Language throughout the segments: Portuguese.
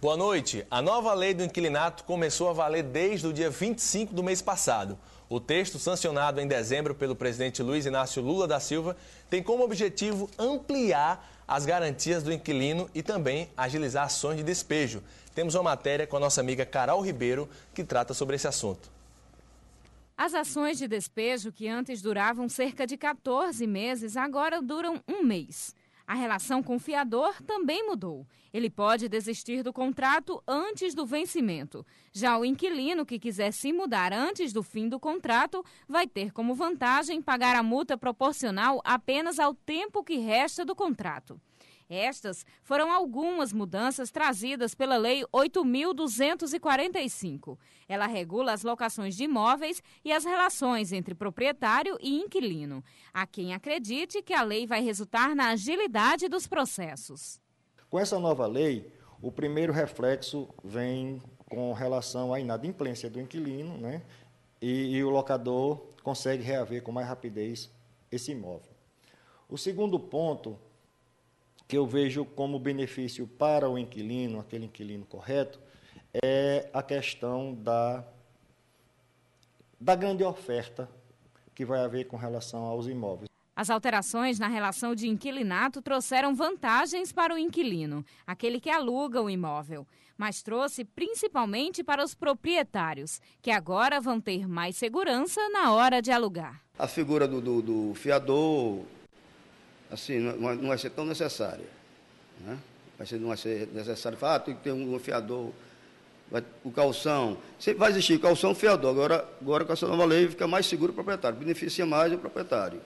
Boa noite. A nova lei do inquilinato começou a valer desde o dia 25 do mês passado. O texto, sancionado em dezembro pelo presidente Luiz Inácio Lula da Silva, tem como objetivo ampliar as garantias do inquilino e também agilizar ações de despejo. Temos uma matéria com a nossa amiga Carol Ribeiro que trata sobre esse assunto. As ações de despejo, que antes duravam cerca de 14 meses, agora duram um mês. A relação com o fiador também mudou. Ele pode desistir do contrato antes do vencimento. Já o inquilino que quiser se mudar antes do fim do contrato vai ter como vantagem pagar a multa proporcional apenas ao tempo que resta do contrato. Estas foram algumas mudanças trazidas pela Lei 8.245. Ela regula as locações de imóveis e as relações entre proprietário e inquilino. Há quem acredite que a lei vai resultar na agilidade dos processos. Com essa nova lei, o primeiro reflexo vem com relação à inadimplência do inquilino, né? E, e o locador consegue reaver com mais rapidez esse imóvel. O segundo ponto que eu vejo como benefício para o inquilino, aquele inquilino correto, é a questão da, da grande oferta que vai haver com relação aos imóveis. As alterações na relação de inquilinato trouxeram vantagens para o inquilino, aquele que aluga o imóvel, mas trouxe principalmente para os proprietários, que agora vão ter mais segurança na hora de alugar. A figura do, do, do fiador assim, não, não vai ser tão necessária. Né? Vai ser, não vai ser necessário falar, ah, tem que ter um fiador, vai, o calção. Sempre vai existir calção fiador. Agora, agora com essa nova lei fica mais seguro o proprietário, beneficia mais o proprietário.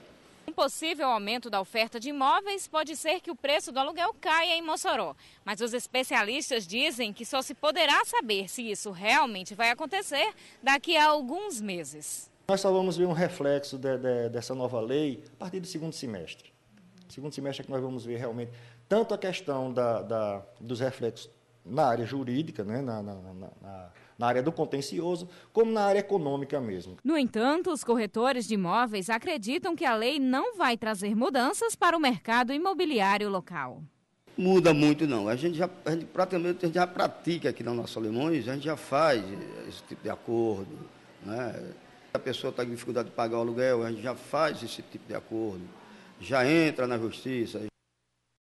Um possível aumento da oferta de imóveis pode ser que o preço do aluguel caia em Mossoró. Mas os especialistas dizem que só se poderá saber se isso realmente vai acontecer daqui a alguns meses. Nós só vamos ver um reflexo de, de, dessa nova lei a partir do segundo semestre. Segundo semestre é que nós vamos ver realmente tanto a questão da, da dos reflexos na área jurídica, né, na, na, na, na, área do contencioso, como na área econômica mesmo. No entanto, os corretores de imóveis acreditam que a lei não vai trazer mudanças para o mercado imobiliário local. Muda muito não. A gente já a gente praticamente a gente já pratica aqui na nossa Lemões, a gente já faz esse tipo de acordo. Né? A pessoa está com dificuldade de pagar o aluguel, a gente já faz esse tipo de acordo já entra na justiça.